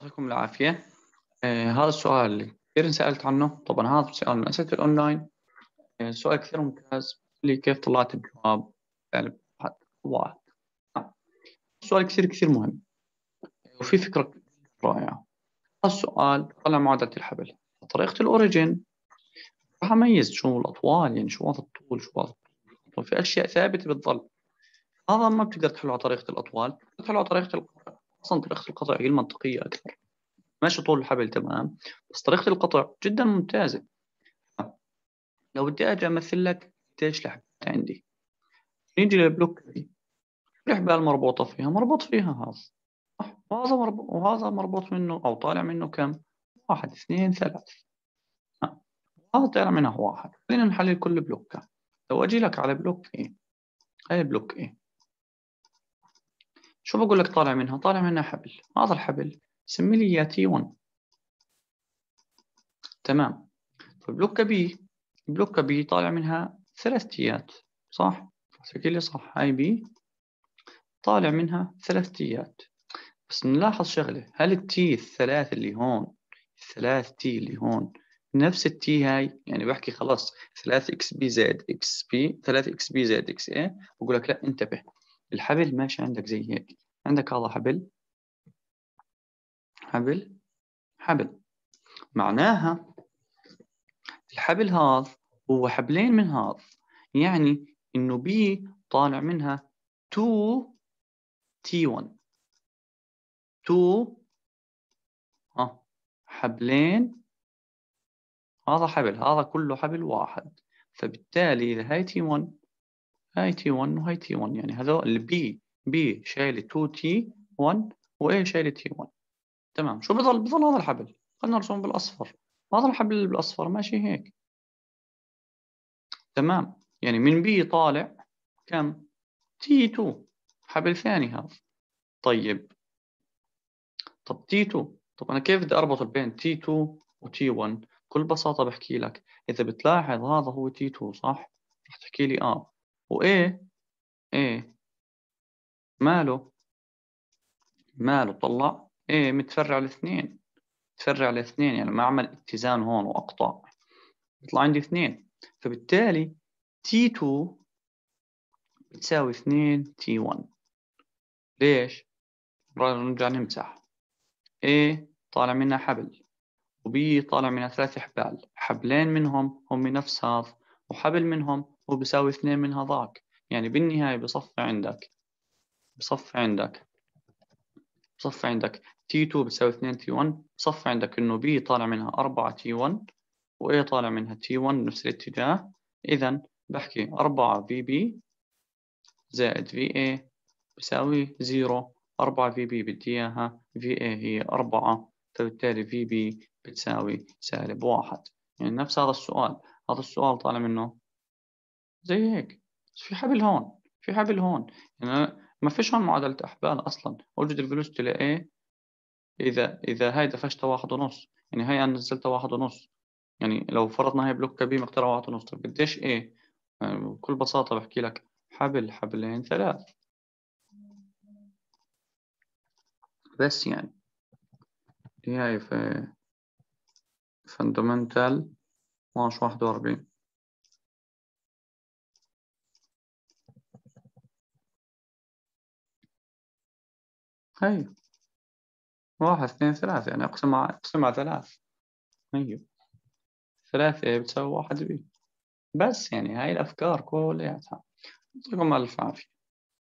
يعطيكم العافية. آه هذا السؤال اللي كثير انسألت عنه. طبعا هذا سؤال من أسئلة الأونلاين. آه سؤال كثير ممتاز. اللي كيف طلعت الجواب يعني نعم. سؤال كثير كثير مهم. وفي فكرة رائعة. هذا السؤال طلع معادلة الحبل. طريقة الأوريجين. راح أميز شو الأطوال يعني شو هذا الطول شو هذا الطول في أشياء ثابتة بتظل هذا ما بتقدر تحله على طريقة الأطوال. تحله على طريقة القطع أصلا طريقة القطع هي المنطقية أكثر. ماشي طول الحبل تمام؟ بس طريقة القطع جدا ممتازة. لو بدي أجي أمثل لك قديش الحبال عندي. نيجي للبلوك دي الحبال مربوطة فيها. مربوط فيها هذا. وهذا مربوط وهذا مربوط منه أو طالع منه كم؟ واحد اثنين ثلاث. هذا طالع منها واحد. خلينا نحلل كل بلوكات لو أجي لك على block A؟ هاي block A؟ شو بقول لك طالع منها؟ طالع منها حبل. هذا الحبل سمي لي اياه T 1 تمام. طيب بلوكة B بلوكة B طالع منها ثلاث تيات صح؟ احكي لي صح. هاي B طالع منها ثلاث تيات بس نلاحظ شغلة. هل ال T الثلاث اللي هون الثلاث T اللي هون نفس ال T هاي؟ يعني بحكي خلاص 3 XB زائد XB 3 XB زائد XA بقول لك لا انتبه. الحبل ماشي عندك زي هيك. عندك هذا حبل. حبل حبل. معناها الحبل هذا هو حبلين من هذا. يعني إنه B طالع منها 2 T 1 2 ها حبلين. هذا حبل هذا كله حبل واحد. فبالتالي إذا هاي T 1 هاي T 1 وهاي T 1 يعني هذول ال B B شايل 2 T 1 و A شايل T 1 تمام. شو بضل بضل هذا الحبل. خلينا نرسم بالأصفر. هذا الحبل بالأصفر ماشي هيك. تمام. يعني من B طالع كم؟ T 2 حبل ثاني هذا. طيب. طب T 2 طب أنا كيف بدي اربط بين T 2 و T 1 بكل بساطة بحكي لك. إذا بتلاحظ هذا هو T 2 صح؟ رح تحكي لي آه. و A A ماله؟ ماله طلع A متفرع الاثنين متفرع الاثنين يعني ما عمل اتزان هون وأقطع. بيطلع عندي اثنين. فبالتالي تي 2 بتساوي 2 تي 1 ليش؟ نرجع نمسح. A طالع منها حبل وبي طالع منها ثلاث حبال. حبلين منهم هم نفس هذا. وحبل منهم هو بيساوي اثنين من هذاك. يعني بالنهاية بصفي عندك بصفي عندك بصفي عندك T2 بتساوي 2 T1 بصفي عندك إنه B طالع منها 4 T1 و A طالع منها T1 بنفس الاتجاه. إذا بحكي 4 VB زائد VA بيساوي 0 4 VB بدي إياها. VA هي 4 فبالتالي VB بتساوي سالب واحد. يعني نفس هذا السؤال. هذا السؤال طالع منه. زي هيك. في حبل هون في حبل هون. يعني ما فيش هون معادلة أحبال أصلا. أوجد الفيلوسيتي لإيه إذا إذا هاي دفشتها واحد ونص. يعني هاي أنا نزلتها واحد ونص. يعني لو فرضنا هاي block B مقدارها واحد ونص. طيب قديش A؟ يعني بكل بساطة بحكي لك. حبل حبلين ثلاث. بس يعني. هاي في fundamental 12 واحد وأربعين هي واحد اثنين ثلاثة يعني أقسم على أقسم على ثلاث هي ثلاثة بتساوي واحد بي. بس يعني هاي الأفكار كلها يعطيكم ألف عافية.